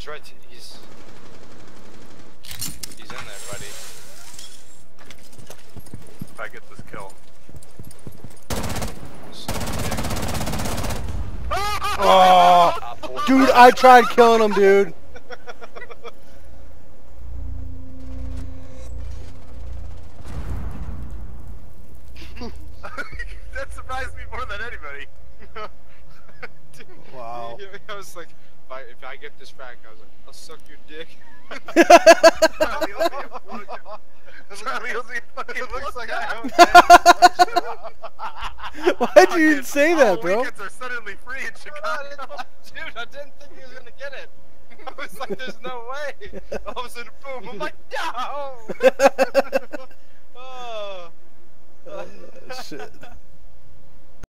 He's right. He's. He's in there, buddy. If I get this kill. Oh, dude, I tried killing him, dude. that surprised me more than anybody. wow. I was like, if I, if I get this back, I was like, I'll suck your dick. Charlie, you'll be a fucking- Charlie, you'll be a fucking- It looks like I own Why'd you even say that, All bro? weekends are suddenly free in oh, Chicago. Dude, I didn't think he was gonna get it. I was like, there's no way. All of a sudden, boom, I'm like, no! oh. Oh, shit.